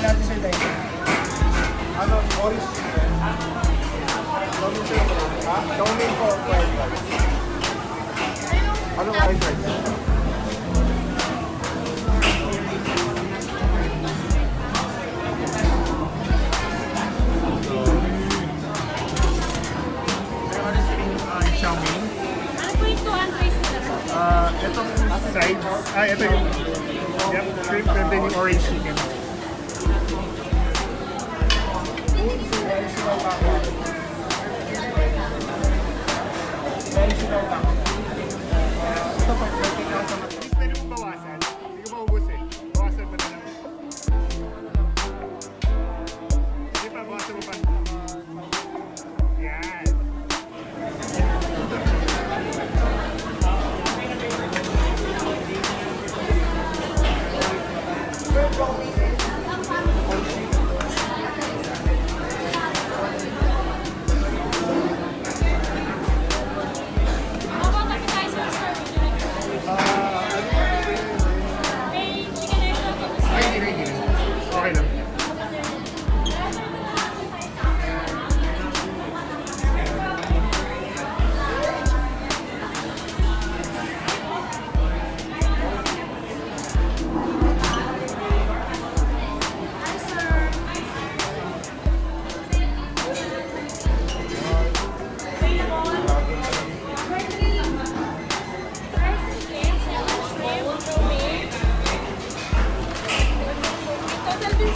Tingnan natin sir dahil. Ano, orange chicken? Chomin sir po. Ha? Chomin po. Anong? Xiaomi. Ano po ito? Ano po ito? Uh, itong sides. Ah, ito yung yep, shrimp and then yung orange chicken.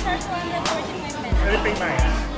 first one that's working my best. Everything nice.